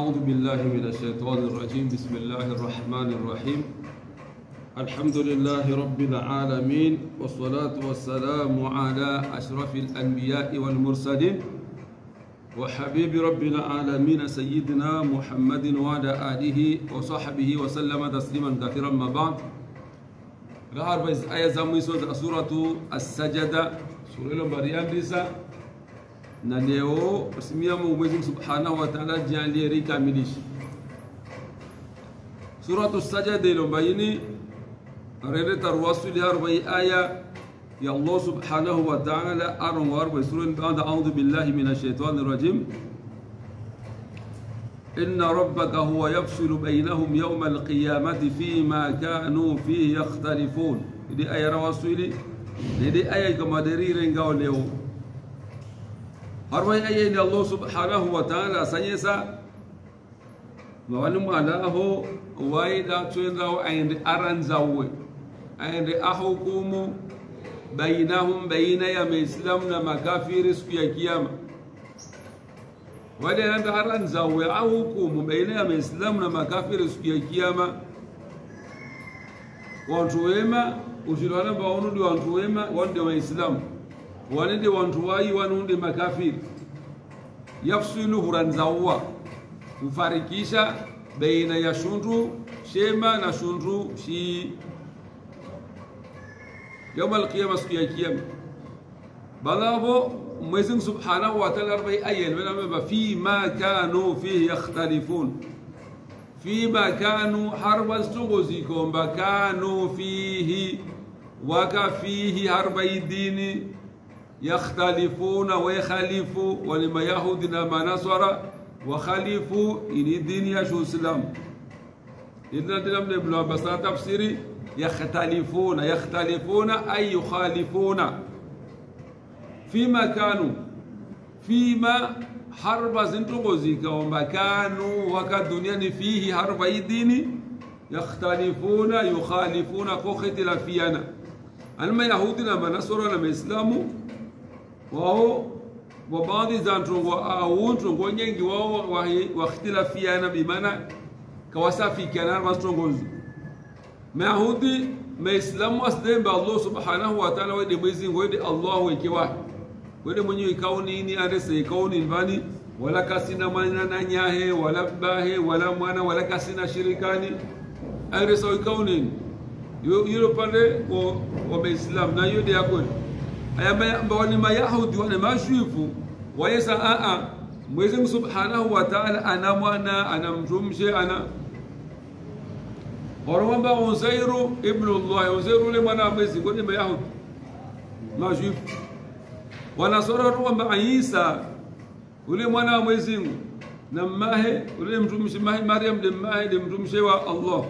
أعوذ بالله من الشيطان الرجيم. بسم الله الرحمن الرحيم. الحمد لله رب العالمين والصلاة والسلام على أشرف الأنبياء والمرسلين وحبيب رب العالمين سيدنا محمد وعلى آله وصحبه وسلم تسليما كثيرا. ما بعد غار بس آية زمي سورة السجدة سورة مريم لسا نانيو اسميه موبيزين سبحانه وتعالى جان لي ريكا ميليش سورة السجدة لما يني ريري ترواسو لها ربي آية يا الله سبحانه وتعالى أرم وارب سورة بعد أعوذ بالله من الشيطان الرجيم إن ربك هو يفصل بينهم يوم القيامة فيما كانوا فيه يختلفون دي آية رواسو لي دي آية كما ديري رنغاو ليو ma wani mala ho wai da tun zawo ayin da aran zawo ayin da ahukumu bainahum baina ya maislamu na makafiri su ya kiyama. Wale yana da aran zawo ahukumu baina ya maislamu na makafiri su ya kiyama. Wantu wema wani da wantu wema wande mai islam wani da wantu wayi wani hunde makafiri. Yafsulu huranzawa. Kufarikisha baina ya shundu shema na shundu shi. Yawm alqiyama siku ya kiyama. Balavo mwezi subhanahu wa ta'ala bai ayyan wala ba fi ma kanu fihi yakhtalifun. Fi ma kanu harba stugozi يختلفون ويخالفوا ولما يهود ما نصر وخالفوا إن الدنيا شو سلام إذن دلم نبلو بس تفسيري. يختلفون يختلفون أي يخالفون. فيما كانوا فيما حرب زنتغوزيك وما كانوا وكالدنيا فيه حرب الدين يختلفون يخالفون كوختل فينا أنما يهودنا ما نصر لما إسلاموا wawo wa baadhi zantongo awuntongo nyengi wawo wakhtilafiyana bimana kawasafikiana bastongozu mayahudi maislamu asidembe allah subhanahu wataala wede mwezingo wede allah wekewahi wede mwenyewe ikaunini andese ikauni mbani wala kasina mwana na nyahe wala bahe wala mwana wala kasina shirikani. Andesa ikaunini yule pande wa, wa na yode yakweli yakoni ambao ni mayahudi wale mashifu wayesa aa Mwenyezi Mungu Subhanahu wa Ta'ala ana mwana ana mtumshe ana. Horomba Uzairu ibn Allah Uzairu ule mwana wa Mwenyezi Mungu ni mayahudi mashifu wanasora kwamba Isa ule mwana wa Mwenyezi Mungu na mahe ule mtumshe mahe Maryam de mahe de mtumshe wa Allah.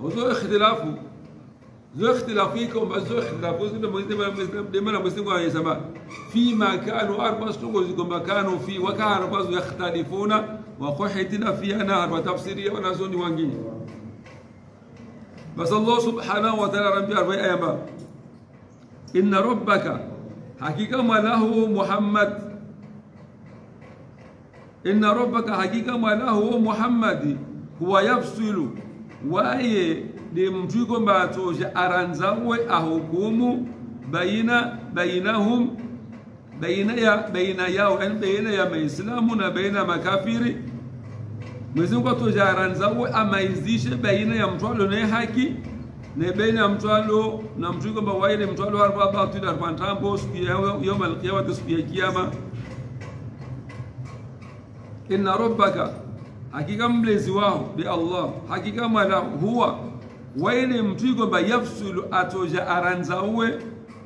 Uzo ikhtilafu zo ikhtilafikum ba zo ikhtilafu zinde de mana muslim ko yasaba fi ma kanu arba stugo zigo ma kanu fi wa kanu bazu yakhtalifuna wa quhitina fi ana arba tafsiri wa nazoni wangine bas Allah subhanahu wa ta'ala rabbi arba ayama inna rabbaka hakika malahu ni mtu iko atoja aranzawe ahukumu baina bainahum baina ya baina yao yani baina ya maislamu na baina makafiri. Mwenyezi Mungu atoja aranzawe amaizishe baina ya mtwalo na haki na baina ya mtu alo na mtu kwamba waile mtwalo arba ila arba ntambo siku ya yawm alqiyama siku ya kiyama. Inna rabbaka hakika mlezi wao bi Allah hakika mala huwa waile mtu ba yafsulu atoja aranzauwe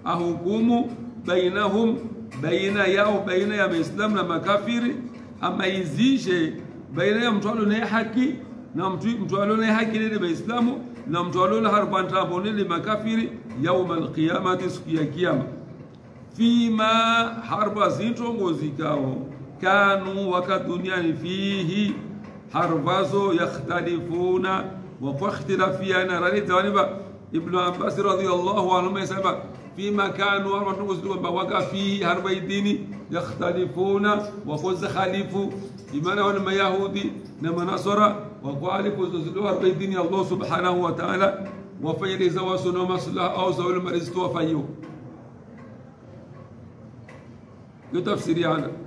ahukumu bainahum baina yao baina ya maislamu na makafiri amaizishe baina ya mtu alone haki na mtu mtu alone haki ni maislamu na mtu alone harban ni makafiri yaumal qiyamati siku ya kiyama. Fima harba zitongo zikao kanu waka duniani fihi harbazo yakhtalifuna واختلف فيها نراني توانبا ابن عباس رضي الله عنهما يسمى في مكان أربعة نقصدوا وقع فيه هرب الدين يختلفون وخذ خليفه إيمان ونما يهودي نما نصر وقال كوزلوا هرب الدين. الله سبحانه وتعالى وفير زوا سنوما صلاح أو زول مرزت وفيو ده تفسيري يعني.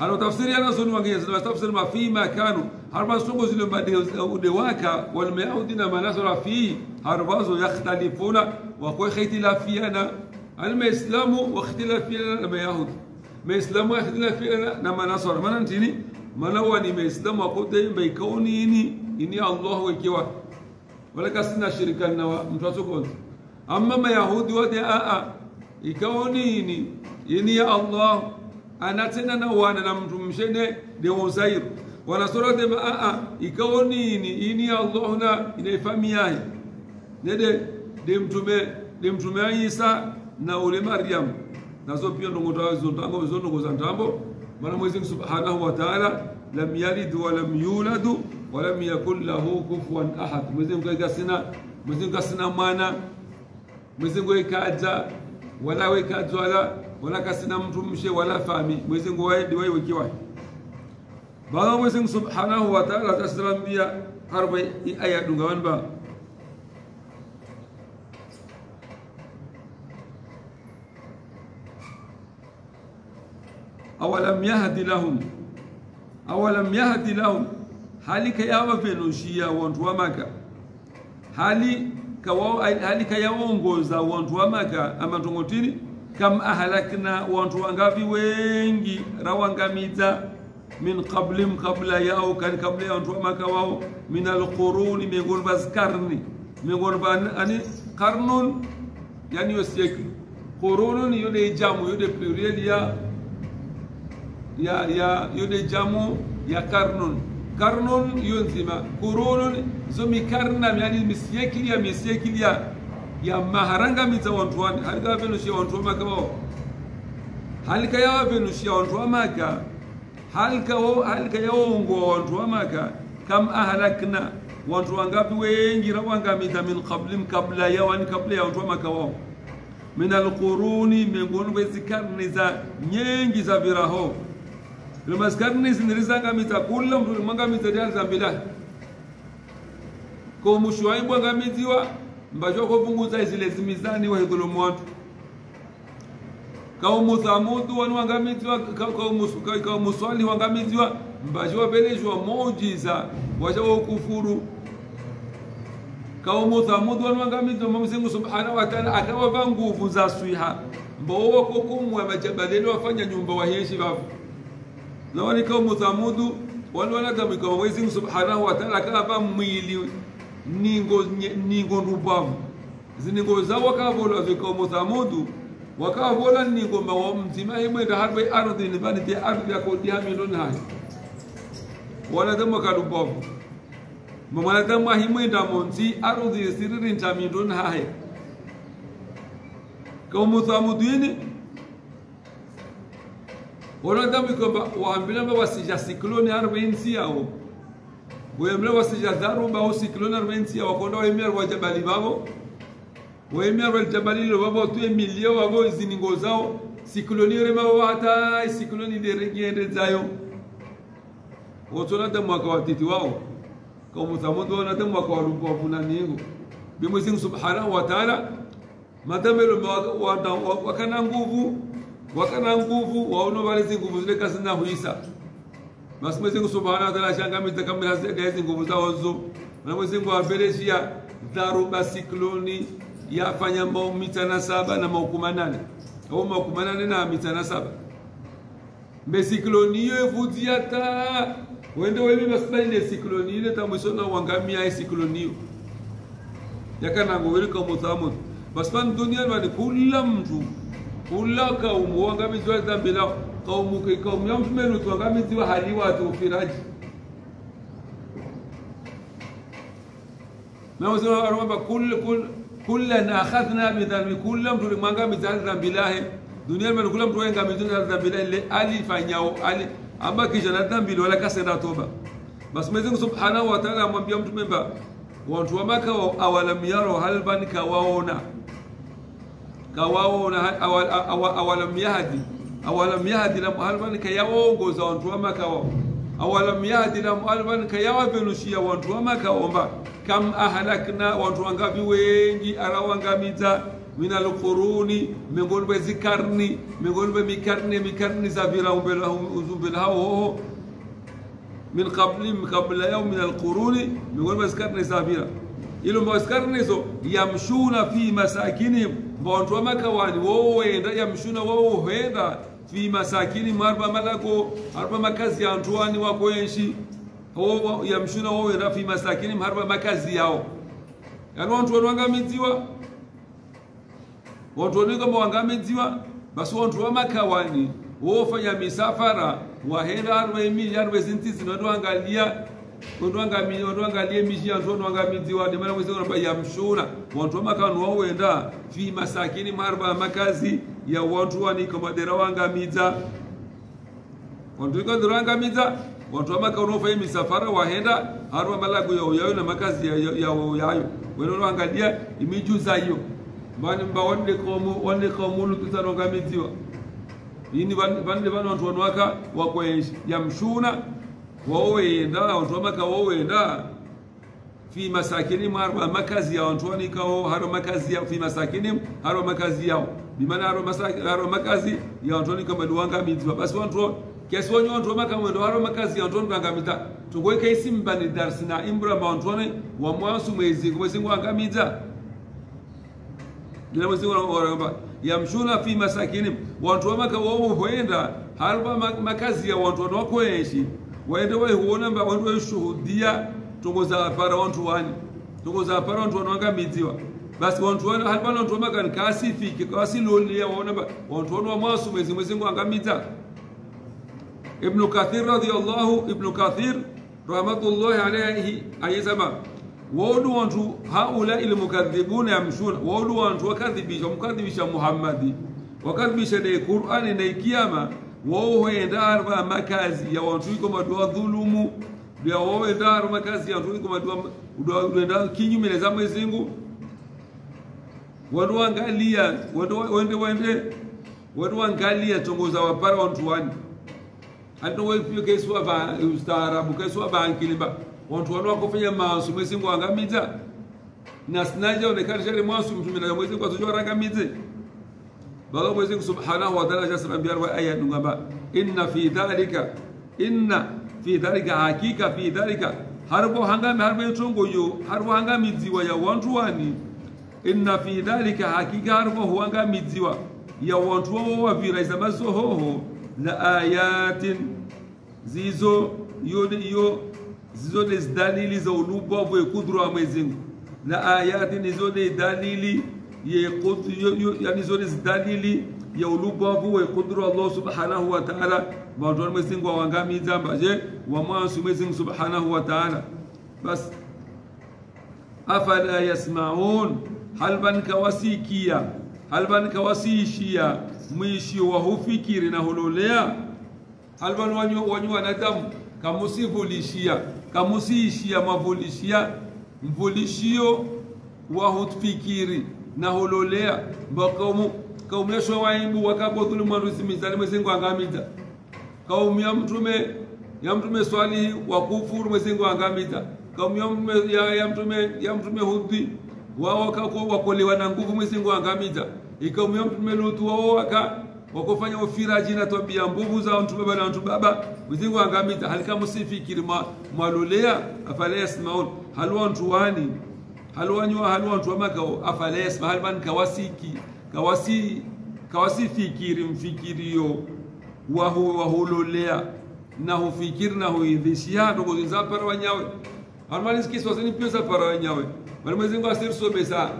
Ano tafsiri ana sunu wangia zina tafsiri ma fi ma kanu. Harba sungo zile mbade ude waka wal mayahudi na manasara fi harbazo yakhtalifuna wa kwa ikhtilafiana al maislamu wa ikhtilafiana na mayahudi maislamu wa ikhtilafiana na manasara maana ntini? Maana wani maislamu akote bai kauni ini ini allah wekiwa wala kasina shirika na mtu asokonzi amma mayahudi wote a a ikaoni ini ini ya allah anatena na wana na mtu mshene de uzair. Wanasora de a a ikawo nini? Ini allah na inaifamiahi nede de mtume de mtume Isa na ule Maryam. Nazo pia ndongo zontango zonongo za ntambo. Maana Mwenyezi Subhanahu wa Ta'ala lam yalid wa lam yulad wa lam yakul lahu kufuwan ahad. Mwenyezi Mungu kasina Mwenyezi Mungu kasina mwana. Mwenyezi Mungu ikaja wala wekajwa wala wala kasina mtu mshe wala fami. Mwenyezi Mungu waidi wiki wae baada Mungu Subhanahu wa Ta'ala tasrambia harba aya dunga wanba awalam yahdi lahum? Awalam yahdi lahum? Hali ka yawa venushia wantu wa maka? Hali kawa hali ka yaongoza wantu wa maka? Amantongotini kam ahlakna wantu wangavi wengi. Rawangamiza. Min qablim qabla yao kan kabla ya wantu wa maka wao. Min alquruni miongoni bas zikarni miongoni ani? Karnun yani yo siècle qurunun yode jamu yode pluriel ya ya ya yode jamu ya karnun karnun yo nzima. Qurunun zo mikarna yani misiekili ya misiekili ya ya maharanga miza wantu wani halika venushia wanthu wa maka wawo halika yawa wanthu wantu wa maka halika halika yaongo wanthu wa maka kam ahlakna wantu wangapi wengi rawangamiza min qablim kabla yawani kabla ya wanthu wa maka wawo min alquruni miongoni karne za nyengi za viraho. Ilmaskarni zinirizangamitsa kula mtu limwangamiza dializambila ko mushuaibu mbajwa kupunguza zile zimizani wahidhulumu watu kaumu thamudu wanu wangamiziwa kaumu swali wangamiziwa mbajwa belejwa muujiza wacha ukufuru. Kaumu thamudu wanu wangamiziwa mwenyezi subhanahu wa ta'ala akawava nguvu za swiha. Mbao wako kumwe majabaleni wafanya nyumba waheshi vavu. Na wani kaumu thamudu wanu wanadamu kama mwezingu Subhanahu wa Ta'ala akava mwili ningo ningo ndubavu ziningo zao wakavola za mundu. Wakavola ningo mawa mzima himwenda harbe ardhi ni bani te ardhi yako dihamilon hai. Wanadamu wakadubavu mwanadamu ahimwenda monzi ardhi siriri ntamindon hai. Kaumu thamudu yini wanadamu kwamba waambila mba wasija sikloni arobaini siyao wemle wasija dharuba au sikloni arobaini siyao wakonda waemera wajabali babo. Waemera waljabali lo babo tuye milio babo ziningo zao. Sikloni rema wata sikloni derengende zayo. Wotona damu wakawatiti wao. Kaumu thamud wa wakawalupa wafuna ningo bimwezingu subhanahu wa ta'ala. Matamelo wakana nguvu. Wakana nguvu waono wale nguvu zile kazi na huisa basi Mwenyezi Mungu Subhanahu wa Ta'ala shangamiza kama hazega hizi nguvu zao zo na Mwenyezi Mungu abereshia dharuba sikloni yafanya mbao mita na saba na maukuma nane. Au maukuma nane na mita na saba. Mbe sikloni hiyo evudia ta wende wewe basi ile sikloni ile tamwiso na wangamia ile sikloni hiyo yakana ngowele kwa thamud basi pan dunia ni kila mtu. Kula kaumu wangamiziwa dhambi lao kaumu kaumu ya mtume Lutu wangamiziwa hali watu ufiraji na wasema kwamba kule kul kullan akhadhna bi dhanbi kule mtu limwangamiza dhambi lahe dunia mimi kula mtu wangamiziwa dhambi lahe ile alifanyao ali amba kisha na dhambi wala kasenda toba basi Mwenyezi Mungu Subhanahu wa Ta'ala amwambia mtume mba watu wa Maka wa awalam yaro halban kawaona kawaona awalam yahdi awalam yahdi lam halban ka yawongoza wantu wa maka wao awalam yahdi lam halban ka yawavenushia wantu wa maka omba kam ahlakna wantu wangapi wengi arawangamiza min alquruni miongoni mwa zikarni miongoni mwa mikarni za viraumbela uzumbela hao hoho min qablihim qabla yawm min alquruni miongoni mwa zikarni za vira ilo mwa zikarni hizo yamshuna fi masakinihim mbantu wa makawani wowenda yamshuna wowohenda fi masakini harba malako harba makazi ya antuani mshuna yamshuna wowenda fi masakini harba makazi yao. Yani wantu wanwangamidziwa wantu wani kama wangamidziwa? Basi wantu wa makawani wofanya misafara wahenda harba imili harba zintizi nwandoangalia wandoangalie mishi yantu wanwangamidziwa dimana mwezi yamshuna wantu wa wawenda fi masakini harba makazi ya wantu wanikomadera wangamidza wantu wangamidza wantu wa makawani wofanya misafara wahenda harba malago yao yayo na makazi yao yayo imijuza komu lutusano ngamidziwa ini vande vano vanwaka wakwenshi yamshuna wowenda vantu vamaka wowenda fi masakinim haro makazi ya vantu vanikawo haro makazi ya fi masakinim haro makazi yao. Bimana haro haro makazi ya vantu vanika madu wangamidziwa basi wantu kesi wonyo wantu vamaka mwendo haro makazi ya antu wanikangamiza tungwe kaisi mbani darsi na imbra ba imbramba vantu wa mwansu mwezi mwezi wangamidza ila mwezi wanagamba yamshuna fi masakinim wantu wamaka wao huenda harba makazi ya wantu wanakoishi waende waihuona mba wantu waishuhudia tongoza para wantu wani tongoza para wantu wanangamidziwa basi wantu wana harba wantu wamaka nikasifiki kasilolia waona mba wantu wana wamwasu mwezi mwezi wangamidza ibn kathir radiyallahu ibn kathir rahmatullahi alayhi ayesema wodu wantu haula ilmukadhibuna yamshuna wodu wantu wakadhibisha mukadhibisha muhammadi. Wakadhibisha de qur'ani na kiyama wao huenda arba makazi ya wantu iko madua dhulumu. Ya wowe huenda arba makazi ya wantu iko madua uenda kinyume za Mwenyezi Mungu. Wadu angalia wadu wende wende. Wadu angalia tongoza wapara wantu wani hata wewe pia kesi wa ustaarabu keswa banki liba wantu wanu wakufanya masu mwezi mungu angamidza. Na sinaje onekana shari mwasu mtume na mwezi mungu atujua rangamidze bala mwezi mungu subhanahu wa ta'ala jasa biyar wa aya nungamba inna fi dhalika inna fi dhalika hakika fi dhalika harbo hangami harbo yutungu yo harbo hangami ziwa ya wantu wani inna fi dhalika hakika harbo huangamidziwa ya wantu wao isa izamazo hoho la ayatin zizo yo yo zizo dalili za ulubwa wa kudra wa Mwenyezi Mungu. La ayatin ni zone dalili yani zone dalili ya ulubavu wa kudra Allah subhanahu wa ta'ala. Watu wa Mwenyezi Mungu wangamiza mbaje wa mwansu Mwenyezi subhanahu wa ta'ala. Bas afala yasmaun? Halban kawasikia halban kawasishia mwishi wa hufikiri na hulolea? Halban wanyu wanyu wanadamu? Kamusivulishia kamusiishia mavulishia? Mvulishio wa hufikiri na kaumu kaumyashwa waimbu wakakodhulu mwandusimizani mwezingu angamiza kaumu ya mtume ya mtume swalihi wakufuru mwezingu angamiza kaumu ya mtume ya, ya mtume ya mtume hudhi wao wakolewa na nguvu mwezingu angamiza ikaumu ya mtume lutu wao waka wakofanya ufiraji na tabia mbovu za mtu baba na mtu baba wangamita angamiza halika musifikiri mwalolea afalea yasmaun halwa mtu wani halwa nywa halwa mtu makao afala yasma halban kawasiki kawasi kawasi fikiri mfikirio wahu wahulolea na hufikiri na huidhishia ndogo za para wanyawe almani sikiswa sini pia za para wanyawe bali mwezingu asirsobesa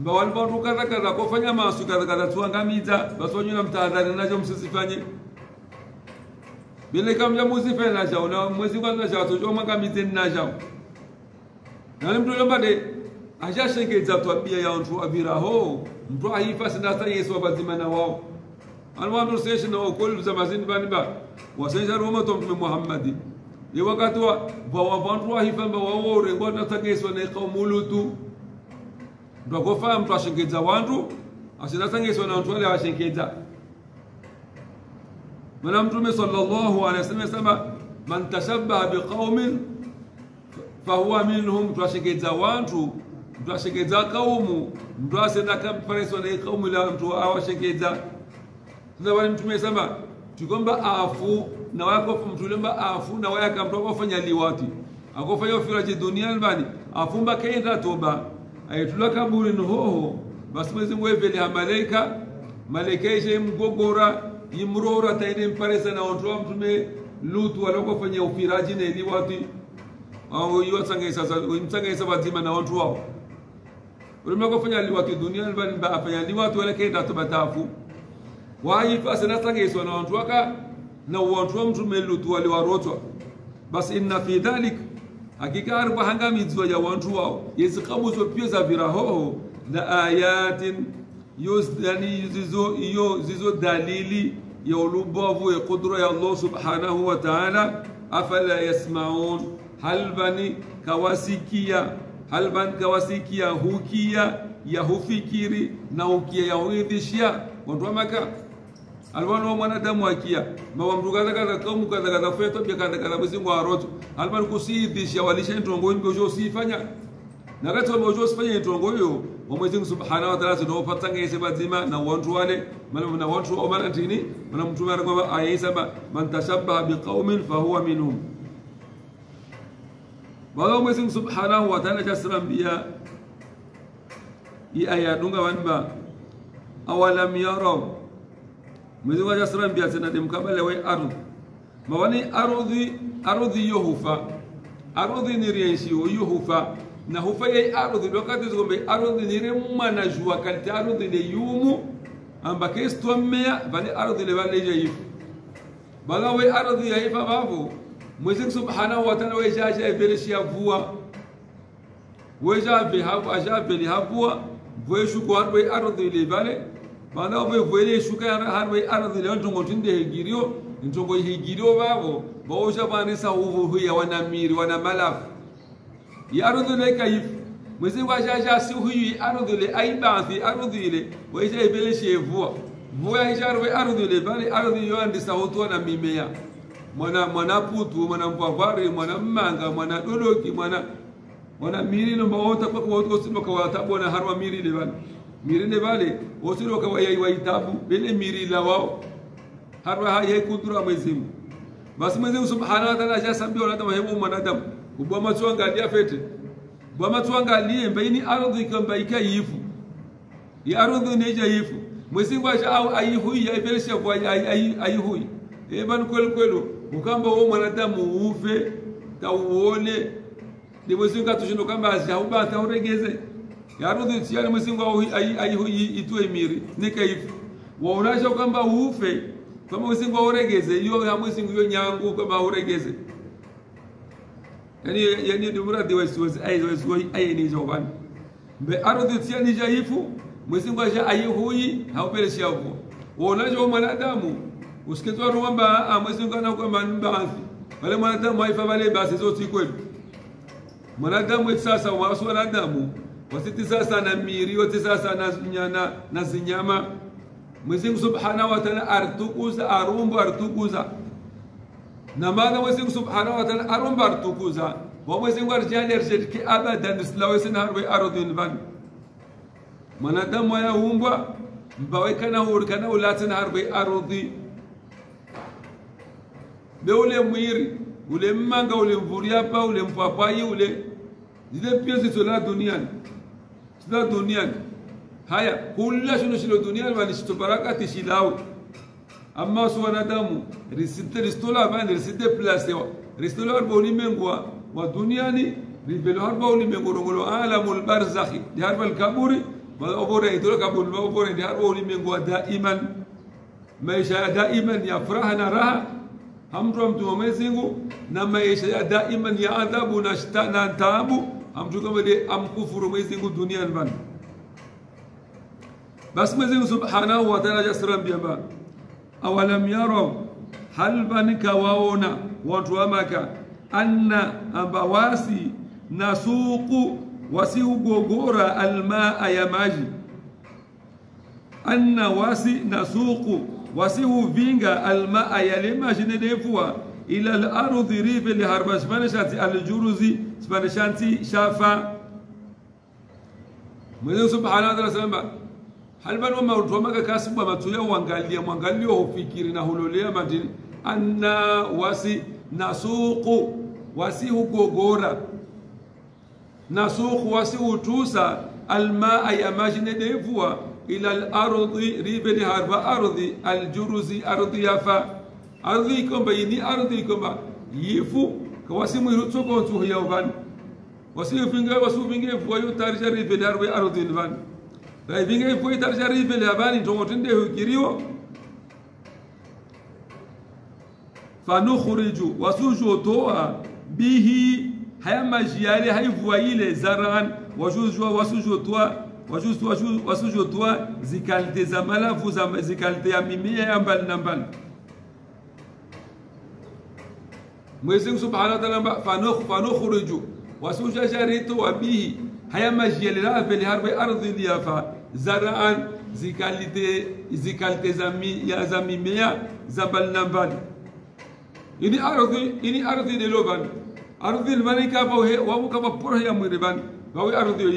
mba walivantu kadha kadha kofanya masu kadha kadha tuangamiza basi wanyuna mtahadhari nacho msizifanye bile kamja muzife nachao na mwezi kwa nachao tujo mwangamize nachao nani mtu yombade ashashengeza twabia ya mtu aviraho mtu ahifa sinasa yesu wabazimana wao. Alwandu seshi na okoli zamazini bani ba? Wasenja roma to mtume muhammadi. Ye wakati wa wa vantu ahifa mba wao rengo na tageswa na qaumulutu ndo akofa mtu ashengeza wantu asinasangeswa na watu wale washenkeza mana mtume sallallahu alaihi wasallam sema man tashabbaha biqaumin fahuwa minhum. Twashekeza wantu twashekeza kaumu. Mtu asenda kampariswa na kaumu la mtu awashekeza. Sasa wale mtume sema tukomba afu na wako mtulemba afu na waya kamtu akofanya liwati. Akofanya ufiraji dunia albani afumba kaenda toba. Ayetula kaburi nhoho basi mwezi mwevele ha malaika malaika ishe mgogora imrora taide mparesa na watu wa mtume lutu walokofanya ufiraji na liwati. Au hiyo tsangaisa mtsangaisa wazima na watu wao ulimekofanya liwati dunia albani ba afanya liwati wala kaenda toba tafu wayifa iso na wantu waka na wantu wa mtume wale warotwa basi inna fi dhalik hakika arba hangamidzwa ya wantu wao yezikabuzo pia za virahoho la ayatin yani zizo iyo zizo dalili ya ulubavu ya kudra ya Allah subhanahu wa ta'ala afala yasmaun halbani kawasikia halban wasikia hukia ya hufikiri na ukia ya huidhishia wantu wa maka alwano mwanadamu akia mawa mtu kaza kaza kamu kaza kaza feto bia kaza kaza bisi ngwa roto alban kusidhisha walisha ntongo ngo ujo sifanya na kati wa ujo sifanya ntongo yo wa Mwenyezi Subhanahu wa Ta'ala ndio patanga yese bazima na wantu wale mana na wantu wa mana tini mana mtu mara kwamba ayesa ba man tashabbaha biqaumin fahuwa minhum Bala Mwenyezi Mungu Subhanahu wa Ta'ala jasram biya i aya dunga wanba. Awalam yaraw mwezi wa jasran biya tena de mkabala we ardhi mawani ardhi ardhi yuhufa ardhi ni rienshi yuhufa na hufa ye ardhi wakati zombe ardhi ni remma na jua kalti ardhi ne yumu. Amba kristo mmea vale ardhi le vale je yifu bala we ardhi ya yifa babu mwezi subhanahu wa ta'ala we jaja ibelishi ya vua we jave habu ajave li habua we shuko harwe ardhi le vale bana we vele shuka harwe ardhi le ntongo tinde hegirio ntongo hegirio babo baosha bana sa uvu ya wanamiri wana malafu ya ardhi le kayif mwezi wa jaja si huyu ardhi le aibathi ardhi le we jaja ibelishi ya vua vua ya harwe ardhi le vale ardhi yo andi sautu na mimea mwana mwana putu mwana mpwavari mwana mwana no mawota kwa kwa osilo kwa tabu na harwa miri le bale miri le bale osilo kwa yai wa itabu bele miri la wao. Harwa haye kudura mwezimu. Basi mwezimu subhanahu wa ta'ala jasambia wanadamu hebu mwanadamu kubwa macho angalia fete. Bwa macho angalie mbaini ardhi kamba ikaifu ya ardhi ne jaifu mwezimu acha au aihui ya ibelesha kwa aihui. Eban kweli kweli ukamba wo mwanadamu ufe tauone ni mwezingu katushindo kamba azauba atauregeze yarudhi tiani mwezingu au aihu itue imiri nikaifu waonaje kwamba ufe kama mwezingu auregeze iyo ya mwezingu yo nyangu kama auregeze yani yani ni muradi wa siwezi ai siwezi ai ni jawani be arudhi tiani jaifu mwezingu aja aihui haupelesi hapo waonaje mwanadamu usikizwa kwamba amwezingu ana kwamba ni baadhi wale mwanadamu haifa wale basi zote kweli mwanadamu eti sasa wasu wanadamu wasiti sasa na miri wote sasa na nyana na zinyama Mwenyezi Subhanahu wa Ta'ala artukuza arumbu artukuza na maana Mwenyezi Subhanahu wa Ta'ala arumbu artukuza wa Mwenyezi Mungu arjali arshidki abadan islawe sin harwe ardhin van mwanadamu ayaumbwa mbawekana hurikana ulatin harwe ardhi be ule mwiri ule mmanga ule mvuriapa ule mpwapai ule zile pia zitola duniani zitola duniani haya kula shino shilo duniani wanishito baraka tishilawe amma su wanadamu risite ristola vani risite plasewa ristola harba ulimengwa wa duniani rivelo harba ulimengo rongolo alamul barzakhi di harba alkaburi obore itolo kaburi obore di harba ulimengo daiman maisha daiman ya furaha na raha hamtu mtu Mwenyezi Mungu na maisha ya daima ya adhabu na shita na taabu hamtu kama ile amkufuru Mwenyezi Mungu duniani bana Basi Mwenyezi Mungu Subhanahu wa Ta'ala jasra biamba awalam yaro hal banika waona watu wa maka anna ambawasi nasuqu wasiugogora almaa ya maji. Anna wasi nasuqu wasi huvinga almaa yale maji nedevua ila al-ardhi rive li harba. Sipande shanti aljuruzi sipande shanti shafa. Mwenyezi Subhanahu wa Ta'ala sema hal banu mautu maka kasbu matuya uangalia mwangalio hufikiri na hulolea madini anna wasi nasuku wasi hugogora nasuku wasi hutusa almaa ya maji nedevua ila al-ardhi rive li harba ardhi aljuruzi ardhi yafa ardhi ikomba yini ardhi ikomba yifu kawasi mwiru tsoko ntu ya uvan wasi finga wasu finga fu ayo tarja rive li harba ardhi ilvan rai finga fu tarja rive li habani to motinde hukiriwo fanukhriju wasuju toa bihi haya majiyale haivua ile zaran wajuzwa wasuju toa wasuju toa zikalite za malafu za zikalite ya mimea ya mbali na mbali Mwenyezi Mungu Subhanahu wa Ta'ala fanukh fanukhriju wasuja jarito wa bihi haya majiyale la fil harbi ardhi liyafa zaran zikalite zikalite za mi, ya za mimea za mbali na mbali ini ardhi ini ardhi de loban. Ardhi mani ka fa he wa ka fa por ya mwiri ban. Wa wi ardhi yo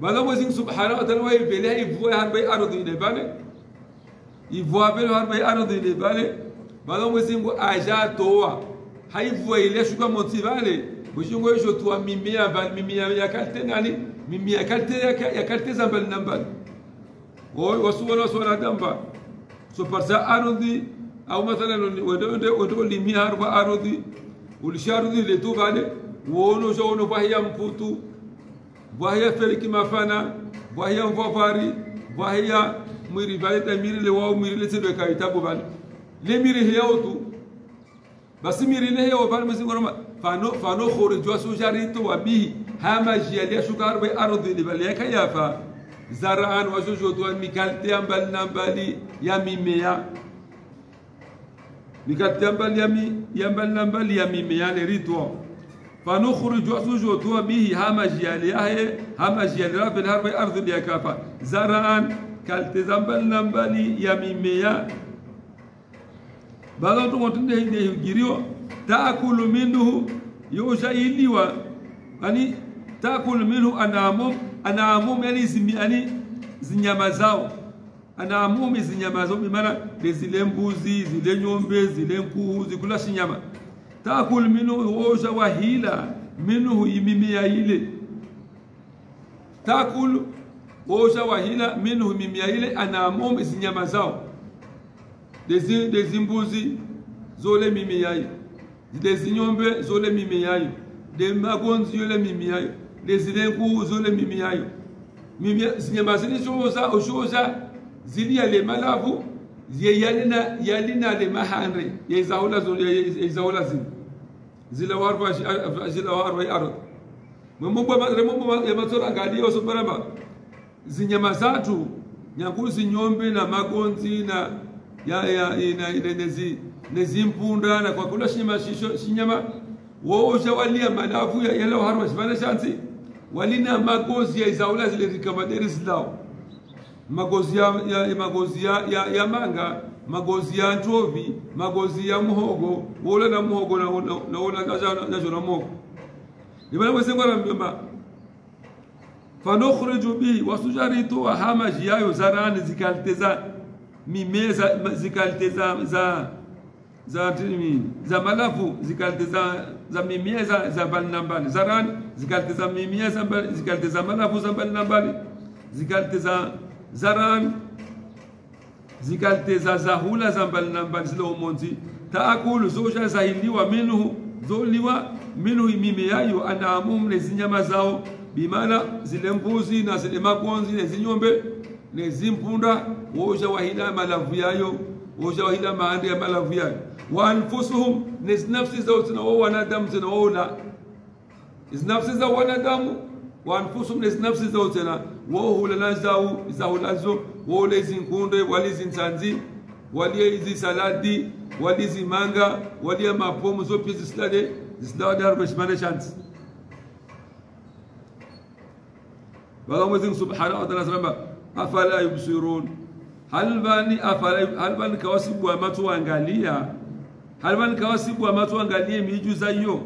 yif bala mo sing subhanahu wa ta'ala wa bele hay vo har bay ardhi de bale. I vo bele har bay ardhi de bale. Bala mo sing aja toa hay vo ile shuka moti bale. Bushingo yosho tuwa mimia bal mimia ya kalte nani? Mimia kalte ya kalte zambal nambal. O wasuwa wasuwa damba. So parsa ardhi au mathalan wende wende limi harba ardhi ulisharudhi letu vale wono jo wono vahia mputu vahia bwahiya felikimafana bwahiya mvwavari bwahiya mwiri valeta miri lewao mwiri lesedwe kavitabu vale lemiri hiyao tu basi miri lehiyao vale mwesingoroma fano fano khorijwa sujarito wabihi hamajiyalia shukarwe ardhini valeyaka yafa zaraan wajojotoa mikalite ya mbali na mbali ya mimea mikalite ya mbali ya mbali na mbali ya mimea leritoa fanukhriju asujo tuwa bihi hamajiyali yahe hamajiyali rafil harbi ardhi ya kafa zaraan kaltizambal nambali na mbali ya mimeya bala to motunde hinde girio taakulu minhu yushailiwa ani taakulu minhu anamum anamum yani zimi yani zinyama zao anaamumi zinyama zao bimana zile mbuzi zile nyombe zile nkuhu zikula shinyama takul minhu wosha wahila minhu imimia ile takul wosha wahila minhu mimia ile anaamumi zinyama zao. Dezi dezi mbuzi zole mimi yayo dezi nyombe zole mimi yayo de magonzi yole mimi yayo dezi nkuhu zole mimi yayo mimi zinyama zini shoza oshoza zili yale malavu ye yalina yalina le mahanre ye zawla zo ye zawla zin. Zila warfa zila warfa yaro mumbo ba remumbo ya matora yo so baraba zinyama zatu nyanguzi nyombe na magonzi na ya ya ina ile nezi nezi mpunda na kwa kula shima shisho shinyama. Wo jawalia malavu ya yalo harwa shibana shanti walina magozi ya zawla zile zikamaderi zilao magozi ya, ya, magozi ya, ya, ya manga magozi ya ntovi magozi ya muhogo. Wola na muhogo na na wola na najo na muhogo. Ibana mwese ngora mbemba fanukhriju bi wasujaritu wa hamaji yayo zarani zikalteza mimeza zikalteza za za tini za malafu zikalteza za mimea za za mbali na mbali. Zarani zikalteza mimea za zikalteza malafu za mbali na mbali zikalteza zaran zarami zikalite za zahula za mbalinambali zila omonzi taakulu zoja zahiliwa minhu zoliwa minhu imimi yayo anamuhum nezinyama zawo bimana zile mbuzi na zile makonzi nezinyombe nezimpunda woja wahila malavu yayo woja wahila maande ya malavu yayo. Wa anfusuhum nezinafsi zawo zinawo wanadamu zinawola izinafsi za wanadamu wanfusumu nezinafsi zawo zena wohulana zawo lazo. Wolezi nkunde walizi nsanzi waliye izi saladi walizi manga waliye mapomu zopye zisilade zisilade harumeshimane shansi wala mwezi subhanahu wa ta'ala sema afala yubsirun? Halvani afala halvani kawasibu matu angalia. Halvani kawasibu matu angalie miju za hiyo.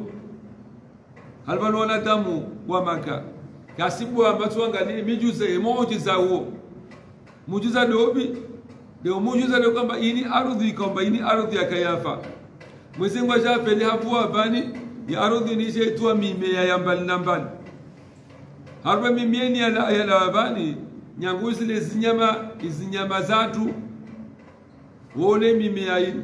Halvani wanadamu wa maka kasibu amatu wangalie miujiza emojiza huo mujuza dobi ndio mujuza de kwamba ini ardhi kwamba ini ardhi akayafa Mwenyezi Mungu ashapeli hapo abani ya ardhi ni shetua mimea ya mbali na mbali. Harba mimea ni ya la labani nyangu zile zinyama izinyama zatu. Wole mimea hii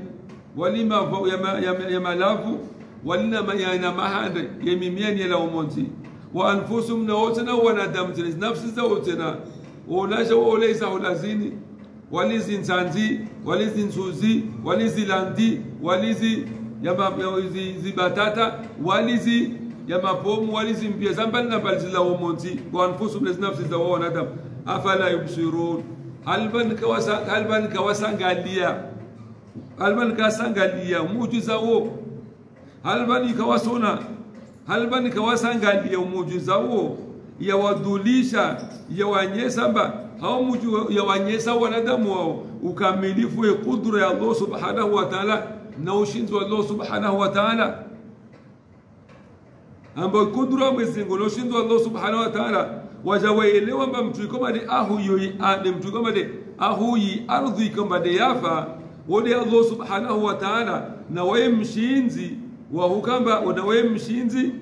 walima ya, ma, ya, ya malavu walina ya na mahande ya mimea ni la umonti wa anfusum na wote na wanadamu zile nafsi za wote na olasha wole za ulazini walizi nsanzi walizi nsuzi walizi landi walizi ya ma, ya zi, zi batata walizi ya mapomu walizi mpia zambali na bali zila umonti wa anfusum na nafsi za wanadamu. Afala yubsirun. Halban kawasa halban kawasangalia. Halban kasangalia muujiza wo halban kawasona halban kawasangalia muujiza wo yawadhulisha yawanyesamba hao muju yawanyesa wanadamu wao ukamilifu ya kudura ya Allah subhanahu wa ta'ala na ushinzi wa Allah subhanahu wa ta'ala. Ambayo kudra Mwenyezi Mungu na ushinzi wa Allah subhanahu wa ta'ala. Wajawaelewa mba mtu ikoma de ahu yoyi ade mtu ikoma de ahu yi ardhi ikoma de yafa. Wode Allah subhanahu wa ta'ala na waye mshinzi wa hukamba na mshinzi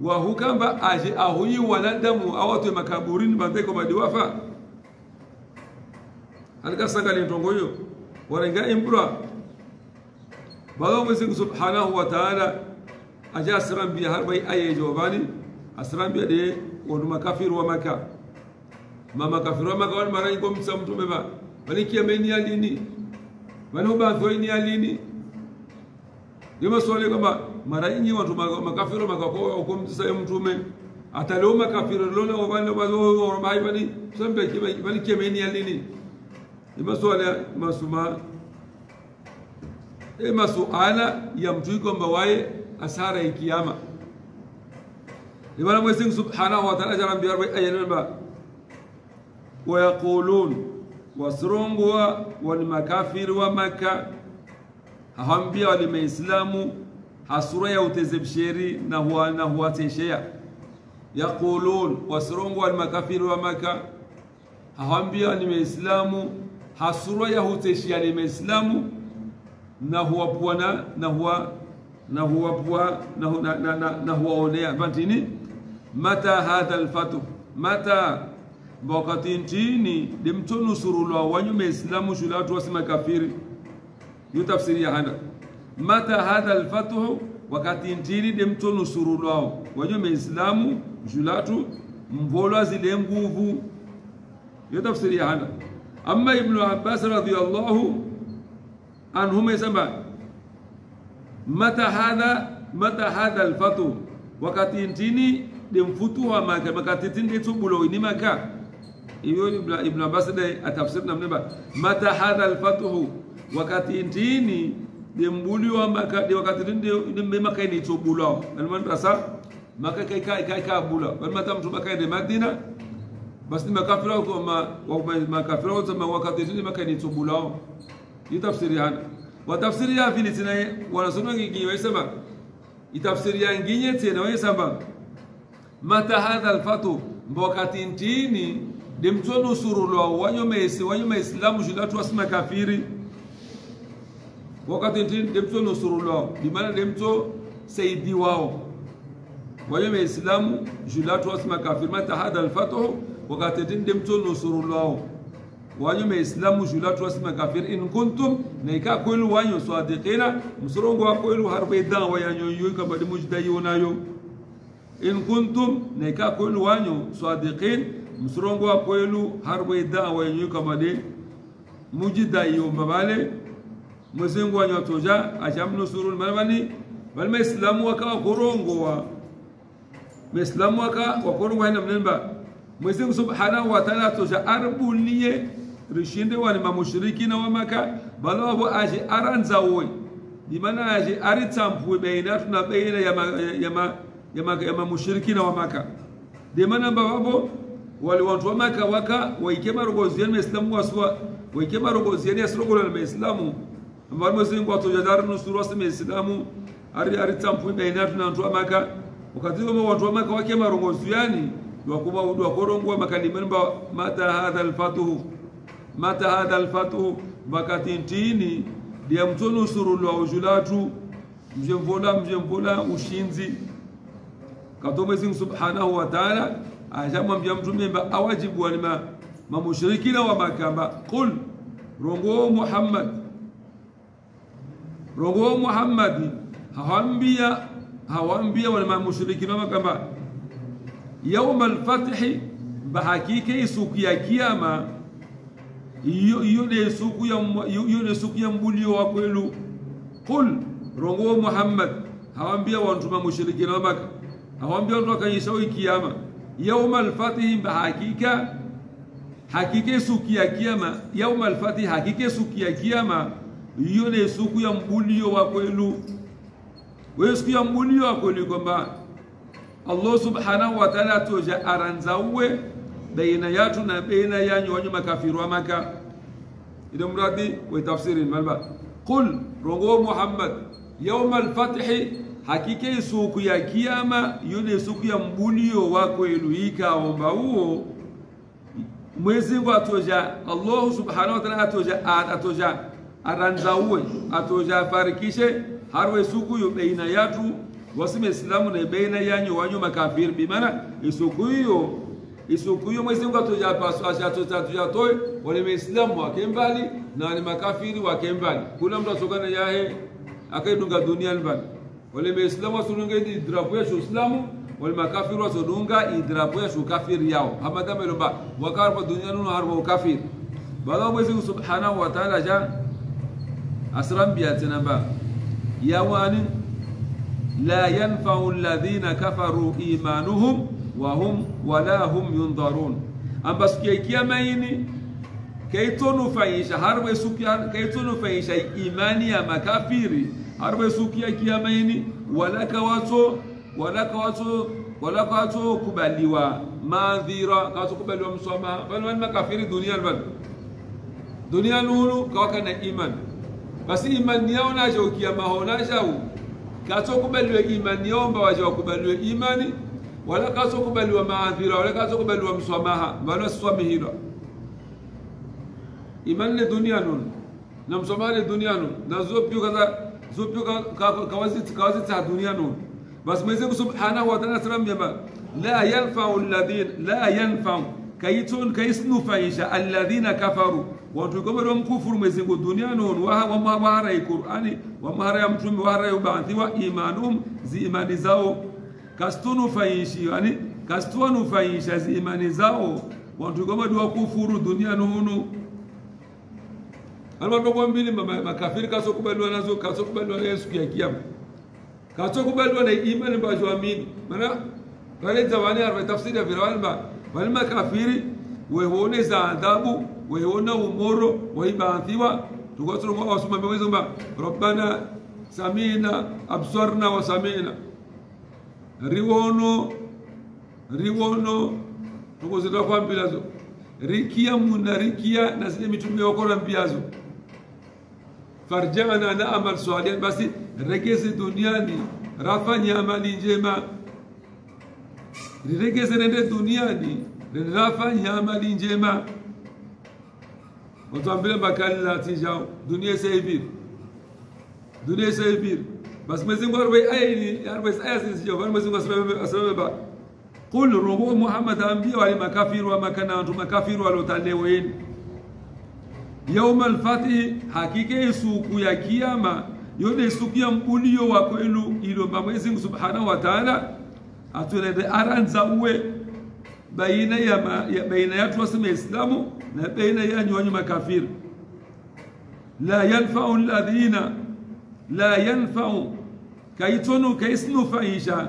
wa hukamba aje ahuyi wanadamu awatu makaburini bandeko koma de wafa halika sanga le ntongo yo warenga imbura. Balo mwezi subhanahu wa ta'ala aja asram bi harbai aye jawabani asirambi ya de wonu makafiru wa maka. Ma makafiru wa maka wani marangi kwa msa mtume ba wani kiameni ya lini? Wani hubanthoi ni ya lini? Yoma swali kwamba mara ingi watu makafiru wa maka kwa uko msa mtume ataleo makafiru lona wabani wabani wabani wani sambe wani kiameni ya lini yoma swali masuma e masuala ya mtu kwamba waye asara ya kiyama لماذا مwenyezi subhanahu wa ta'ala jarambia arba ayana ba wayaqulun wasrungwa wal makafiri wa maka hawambia wali maislamu hasura ya utezebsheri na huwa na huwa teshea yaqulun wasrungu wal makafiri wa maka. Hawambia ni maislamu hasura ya uteshia ni maislamu na huwa puana na huwa na huwa puwa na na na, na huwa onea. Bantini mata hadha alfatu mata wakati ntini demtono surulwa wanyu maislamu shulatu watu wasima kafiri. Yu tafsiri ya hana mata hadha alfathu wakati ntini de mto nusuru lwao. Wajo meislamu julatu mvolwa zile nguvu. Yo tafsiri ya hana amma ibnu abbas radhiyallahu anhuma isema mata hadha mata hadha alfathu wakati ntini de mfutu wa maka makati tindi de tubulo ni maka. Iyo ibn abbas de atafsir namneba mata hadha alfathu wakati ntini de mbuli wa maka de wakati tindi de maka ni bula bulo alman rasa maka kai kai kai ka bula. Bal mata mtu maka de madina bas ni makafira ko ma makafira ko ma wakati tindi maka ni tu bulo yi tafsiri hana wa tafsiri ya filitina wanasoma ngi wasema tafsiri ya nginye tena wasema mata hadha alfatu mbokati ntini demto nusurulwa wanyo mesi islamu julatu wasima kafiri wakkati tin demto nosurulao dimana demto saidiwao wayom e islamu julatu wasma kafirmata hada alfatuhu wakkati tin demto nosurulao wayom e islamu julatu wasma kafir in kuntum naika koylu wayo sadiqina musorongowa koylu harbe dan wayañoyoy kabaɗi mujdayiwonayo in kuntum naika koylu wayo sadiqin musorongowa koylu harbe dan wayañoy kabaɗe mujidayiwo mabale. Mwezengo wanyo toja ajamno surul malbani bal ma islamu waka korongo wa islamu waka wa korongo hina mnemba. Mwezengo subhanahu wa ta'ala toja arbuniye rishinde wani mamushirikina wa maka bala wabo aje aranza woy dimana aje aritampu baina tuna baina ya mamushirikina wa maka. Demana babo wali wantu wa maka waka waike marogoziani maislamu wasuwa waike marogoziani asirogolana maislamu ambao kwa ngo atojadar nusuru sime islamu ari ari tampu ina tu na wantu wa maka. Wakati kama wantu wa maka wake marogoziani wakuma udu wakorongwa makalimani ba mata hadha alfatuhu mata hadha alfatuhu. Wakati ntini dia mtono surulwa ujulatu mjemvola mjemvola ushinzi. Kato mwezi subhanahu wa ta'ala ashamwambia mtume mba awajibu walima mamushrikina wa makamba qul rongo muhammad rongo muhammad hawambia hawambia wale mushrikina wa makamba yauma alfathi bahakika isuku ya kiyama iyo de suku ya iyo de suku ya mbulio wa kwelu qul rongo muhammad hawambia wantu mamushrikina wa makamba hawambia watu wakanyeshawi kiyama yauma alfatihi bahakika hakika suku ya kiyama yauma alfatihi hakika suku ya kiyama hiyo ni siku ya mbulio wa kwelu. Wewe siku ya mbulio wa kwelu kwamba Allah subhanahu wa ta'ala toja aranzauwe baina yatu na baina yanyu wanyu makafiru wa maka ile mradi wa tafsiri malba. Qul rogo muhammad yawm al-fath hakika siku ya kiyama yule siku ya mbulio wa kwelu omba huo. Mwezi wa toja Allah subhanahu wa ta'ala atoja atoja aranzauwe atoja farikishe harwe suku beina yatu wasime islamu ne beina yanyu wanyu makafiri. Bimana isuku isukuyo isuku hiyo mwezi mungu toy wale islamu wake mbali na wale makafiri wake mbali kula mtu asokana yahe akaidunga dunia mbali wale maislamu wasununga idrapu ya shuislamu wale makafiri wasununga idrapu ya shukafiri yao. Hamadama ilomba wakarpa dunia nuno harwa ukafiri. Baada mwezi subhanahu wa ta'ala ja asram biyatina ba yawani la yanfa'u alladhina kafaru imanuhum wa hum wala hum yundarun amba sikia kiyama ini kaitonu faisha harba sukia kaitonu faisha imani ya makafiri harbe sukia kiyama ini walaka wato walaka wato walaka wato kubaliwa madhira kato kubaliwa msamaha bali wale makafiri dunia bali dunia nuru kawaka na iman basi imani yao nacho ukiyama hona jau kato imani yao mba waja kubaliwa imani wala kasokubaliwa maadhira wala kasokubaliwa msamaha bali waswamihira imani ni dunia nun na msamaha ni dunia nun na zopi kaza zupyo kawazi kawazi ta dunia nun. Basi Mwenyezi Subhanahu wataala asiramyema la yanfa'u alladhin la yanfa'u kayitun kaisnu faisha alladhina kafaru. Watu kama mkufuru mwezi ngo dunia no wa wa mahara ya Qur'ani wa mahara ya mtume wa haraya ya baadhi wa imanum zi imani zao. Kastunu faishi yani kastunu faisha zi imani zao. Watu kama dua kufuru dunia no almatokuwa mbili makafiri kasokubaliwa nazo kasokubaliwa na siku ya kiyama. Kasokubaliwa na imani mbajoamini mana pale zawani arba tafsiri ya firawani ba wale makafiri wehone za adhabu wehona umoro wahibaathiwa mwezo ba rabbana samina absarna wa samina. Riwono riwono. Tukozita kwa mbilazo rikia muna rikia na mitume wakora mbiazo farjana na amal salihan basi regeze duniani rafanya amali njema riregeze nende duniani. Rafanya amali njema. Watambile bakali tijao dunia sahibi dunia sahibi basi Mwenyezi Mungu arwe aya ni arwe aya sio bali Mwenyezi Mungu asema ba. Qul ruhu Muhammad ambia wale makafiru wa makana watu makafiru walotaleweni yauma alfatihi hakika suku ya kiyama. Yone suku ya mbulio wa kwenu ilo Mwenyezi Subhanahu wa Ta'ala atulede aranza uwe baina ya, ma, ya baina ya wasema Islamu na baina ya nyonyo makafiri. La yanfa'u alladhina la yanfa'u kaitonu kaisnu faisha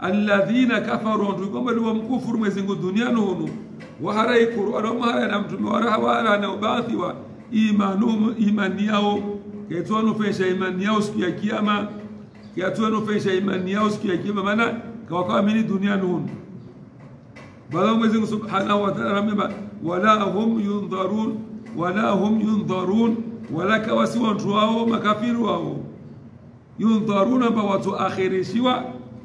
alladhina kafaru ndukomba liwa mkufuru Mwenyezi Mungu duniani hunu waharai Qur'an mahara na mtume wahara na ubathi wa imanu imani yao. Kaitonu faisha imani yao siku ya kiyama. Kaitonu faisha imani yao siku ya kiyama. Maana kawakaamini duniani hunu bala Mwenyezi Mungu Subhanahu wa Ta'ala anasema wala hum yundharun wala hum yundharun wala kawasi watu wao makafiri wao yundharuna ba watu akhirishiwa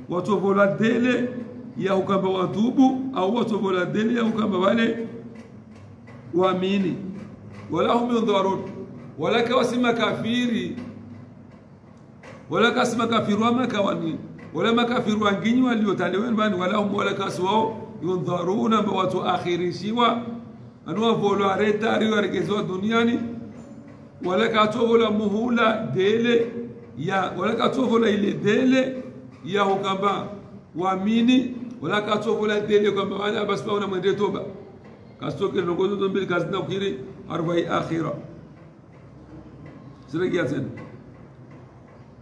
watu vola dele ya ukamba watubu au watu vola dele ya ukamba wale waamini wala hum yundharun wala kawasi makafiri wala kasi makafiri wa maka wani wala makafiri wanginyi waliotalewa bani wala hum wala kasi wao yundharuna ba watu akhirishiwa anuwa volo aretari waregezewa duniani wala katovola muhula dele ya wala katovola ile dele ya hukamba waamini wala katovola dele kwamba wala basi paona mwende toba kastoke nongozo zombili kazina kukiri harwai akhira siragia tena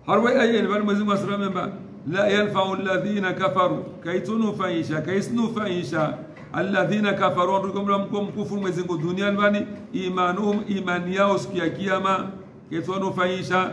harwai ayeni bali mwezi wa sallam la yanfa'u alladhina kafaru. Kaitunu faisha kaisnu faisha. Alladhina kafaru ndukomla mko mkufuru mwezi ngo duniani bani imanuhum imani yao siku ya kiyama. Kaitunu faisha.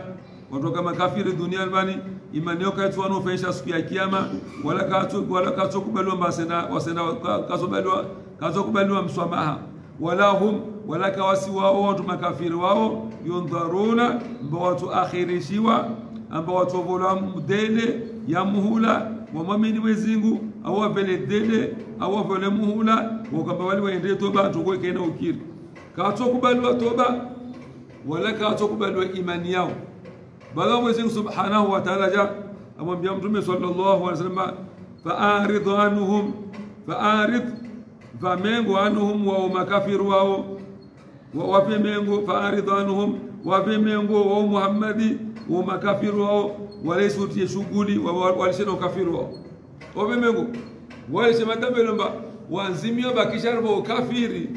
Watu kama kafiri duniani bani imani yao kaitunu faisha siku ya kiyama. Wala katu wala kaatu kubelwa mbasena wasena kasobaliwa kazo msamaha. Wala hum wala kawasi wao watu makafiri wao yundharuna ambao watu akhirishiwa ambao watu vola mdele ya muhula wamwamini mwezingu au wavele dele au wavele muhula wakamba wali waende toba tukoe kena ukiri katokubaliwa toba wala katokubaliwa imani yao bala mwezingu subhanahu wa ta'ala ja amwambia mtume sallallahu alaihi wasallam fa'arid anhum fa'arid famengo anhum wa makafiru wao wape mengo fa'arid anhum wape mengo wa muhammadi wa makafiru wao walesutie shughuli walishena ukafiru wao walisema tabelomba wanzimia bakisharbo ukafiri.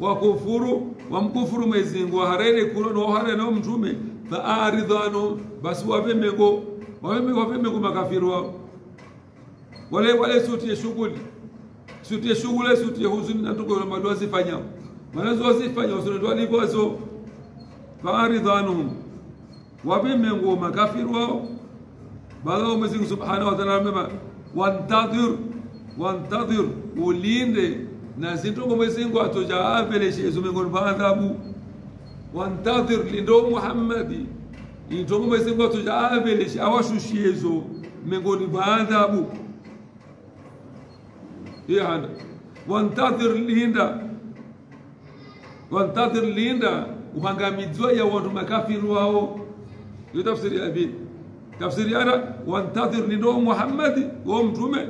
Wakufuru wamkufuru mwezingu harere kuno no hare no mtume. Faaridhanu basi wavemengo wavemengo wape wape mengo makafiru wao wale wale sutie shughuli. Sutie shughuli sutie huzuni na tuko na zifanya manazo wazifanya usio ndo faaridhu faaridhanuhum wape mengo makafir wao? Baada Mwenyezi Subhanahu wa Ta'ala amema wantadhir wantadhir ulinde na zintongo Mwenyezi Mungu atojaveleshe hizo miongoni mwa adhabu. Wantadhir lindo Muhammadi intongo Mwenyezi Mungu atojaveleshe awashushie hizo miongoni mwa adhabu. Yana wantadhir linda. Wantadhir linda. Uhangamiziwa ya wantu makafiru wao hiyo tafsiri ya pili tafsiri yana wantadhir ni ndo Muhammadi wa mtume.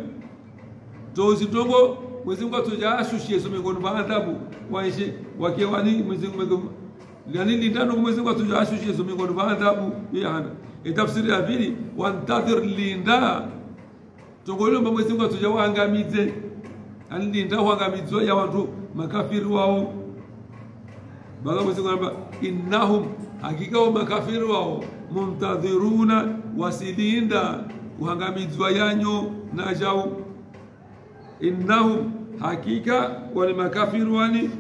Tozi tongo Mwenyezi Mungu atujaashushie hizo miongoni mwa adhabu waishi wakiwani Mwenyezi Mungu yani lindano Mwenyezi Mungu atujaashushie hizo miongoni mwa adhabu yana tafsiri ya pili wantadhir linda ilo mba Mwenyezi Mungu atujawaangamize. Yani linda uangamizwa ya watu makafiri wao. Bala Mwenyezi Mungu anamba innahum hakika wa makafiri wao muntadhiruna wasilinda uhangamizwa yanyu na jau. Innahum hakika wani makafiri wani.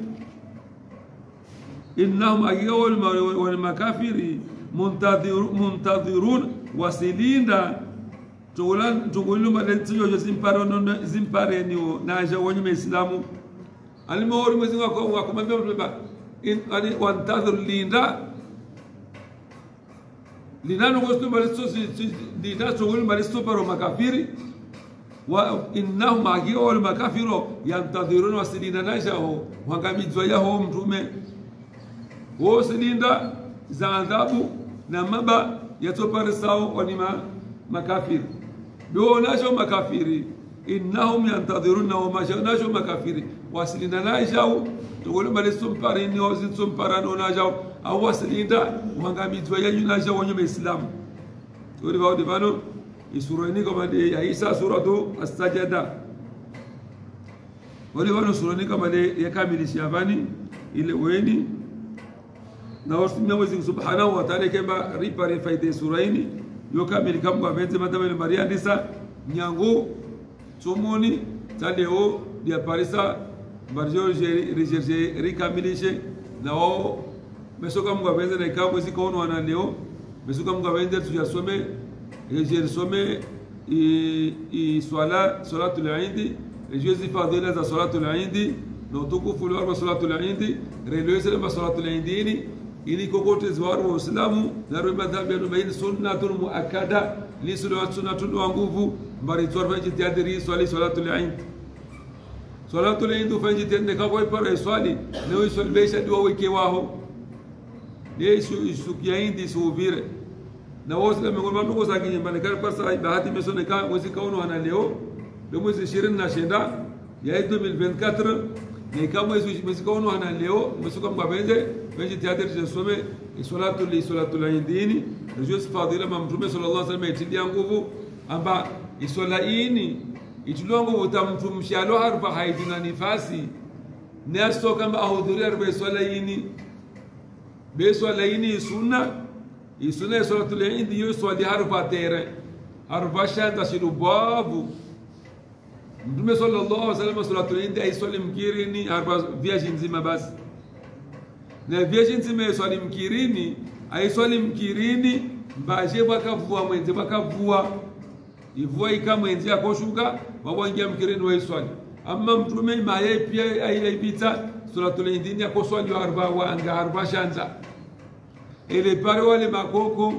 Innahum hakika wani makafiri. Muntadhirun wasilinda. Tugulilo malentsiyojo zimpareniwo naja wonyuma islamu. Alimoori mwezi wakumambia mtume wantadhir linda linanogostulinda makafiri. Wa innahum akiwa wali makafiro. Yantadhiruna wasilinda najaho wangamizwa yaho mtume. Wosilinda za adhabu na maba yatoparisao wanima makafiri. Bionacho makafiri. Innahum yantadhiruna wamashanacho makafiri. Wasilinda najao togole uangamizwa yenyu najao au wasilinda wangamizwa yanyu najao wanyuma islamu tori vaudi vano isurani kama de ya isa suratu as-sajada. Wale vano surani kama de yakamilisha vani ile weni na wasimia mwezi Subhanahu wa Ta'ala kemba ripare faide suraini. Yokamili kwa vete matamele maria ndisa nyango tsomoni taleo dia parisa barjo recherche rikamilishe na wao mesoka mungu avenze na ikamwe zikono wana leo mesoka mungu avenze tuja some rechersome i, i swala salatu lindi rejue hizi fadhila za salatu lindi na utukufu ulioarwa salatul idi relioselema salatul ini ili kokote ziwaru wa uislamu narwe ya yanumaini sunnatun muakada li sunnatun wa nguvu. Mbari twarfa jitihadiri swali salatul salatu salatul ufa ufanye jitihadi kakwa ipara iswali na uiswali beisha diwa wike waho ye isukia indi suuvire na wosile miongoni mwa ndugu zake nyumbani kale pasa bahati imesoneka mwezi kauno ana leo leo mwezi ishirini na shenda ya 2024 na ikawa mwezi mwezi kauno ana leo mwezi kwa mbabenze kwenye teatri jesome salatu li salatu la indini rejua fadhila ma mtume sallallahu alaihi wasallam itilia nguvu amba isola ini itulio nguvu tamtumshalo harfa haidina nifasi nasto kama ahudhuria arba isola ini beswala ini sunna isuna salatul eid yo swali harufa tere harufa shanta shilu babu. Mtume sallallahu alaihi wasallam solatul ay swali mkirini harufa viaji nzima basi. Na viaji nzima swali mkirini swali mkirini mbaje bakavua mwenze bakavua. Ivua ikamwenze akoshuka wabwangia mkirini waiswali. Amma mtume maye pia aipita salatul eid ni akoswali wa anga harfa shanda ile pale wale makoko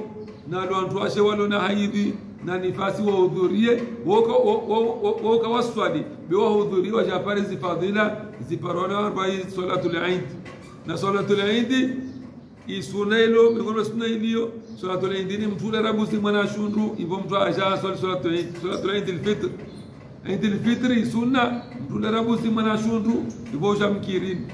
na lwantwashe walo na haidhi na nifasi wahudhurie woka waswali bewahudhurie wajapare zifadhila ziparona arbai salatul eid na salatul eid isuna ilo miongoni mwa sunna iliyo salatul eid ni mtu rabusi mwana shundu hivyo mtu aja swali salatul eid salatul eid alfitr eid alfitr sunna mtu rabusi mwana shundu hivyo shamkirini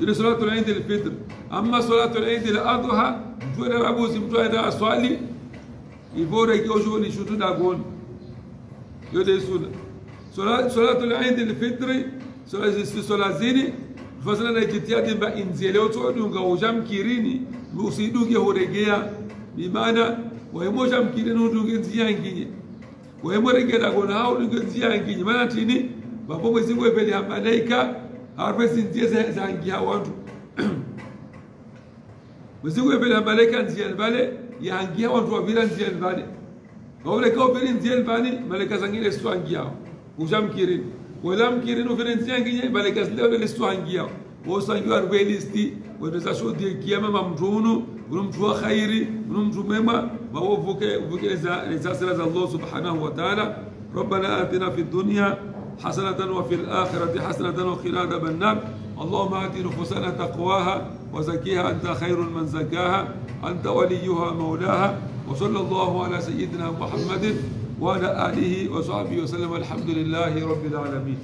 ile salatu al-Eid al-Fitr amma salatu al-Eid al-Adha mtu rabuzi mtu aenda aswali ibora ikiwa shughuli shutu dagon yote sunna. Salatu al-Eid al-Fitr salatu sala zini fasala na jitihadi ba inzile otodunga ujamkirini usidunge horegea bimana waimosha mkirini udunge nzia nginye waimoregea dagon hao udunge nzia nginye maana tini bapo mwezi mwepele hamalaika harvesi nzie zangia watu مسوي في الملك انت يل بالي يانجيا وانت في الملك انت يل بالي هو لك هو في الملك يل بالي ملك سانجي لسوا انجيا وجام كيرين ولام كيرين وفي الملك يانجيا ملك سلو لسوا انجيا وسانجي اربيليستي ونسا شو دي كيما ممدونو ونم جوا خيري ونم جوا مما ما هو فوك فوك الله سبحانه وتعالى ربنا اتنا في الدنيا حسنة وفي الآخرة حسنة وقنا عذاب النار اللهم آت نفوسنا تقواها وزكيها أنت خير من زكاها أنت وليها مولاها وصلى الله على سيدنا محمد وعلى آله وصحبه وسلم الحمد لله رب العالمين.